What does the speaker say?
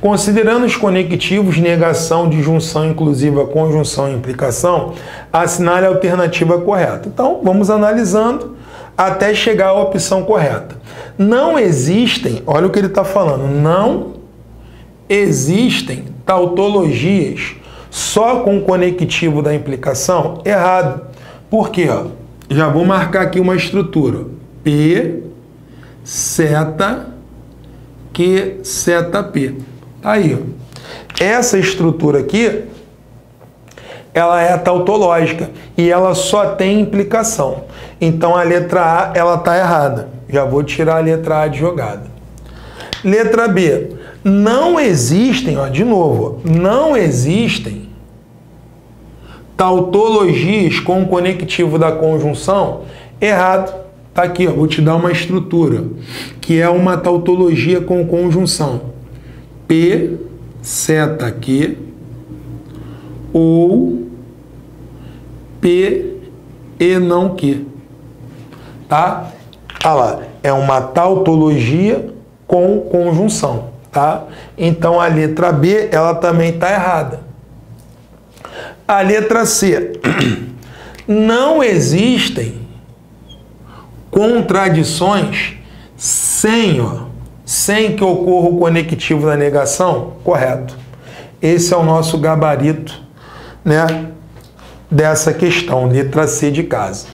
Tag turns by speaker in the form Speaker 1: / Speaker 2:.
Speaker 1: Considerando os conectivos, negação, disjunção inclusiva, conjunção e implicação, assinale a alternativa correta. Então, vamos analisando até chegar à opção correta. Não existem, olha o que ele está falando, não existem tautologias só com o conectivo da implicação? Errado. Por quê? Já vou marcar aqui uma estrutura. P, seta, Q, seta P. Tá aí. Essa estrutura aqui, ela é tautológica e ela só tem implicação. Então a letra A, ela tá errada. Já vou tirar a letra A de jogada. Letra B. Não existem, ó, de novo, não existem tautologias com o conectivo da conjunção errado. Tá aqui, ó, vou te dar uma estrutura, que é uma tautologia com conjunção. P, seta Q, ou P e não Q. Tá? Olha lá, é uma tautologia com conjunção, tá? Então a letra B, ela também está errada. A letra C. Não existem contradições sem, ó, sem que ocorra o conectivo da negação? Correto. Esse é o nosso gabarito, né, dessa questão, letra C de casa.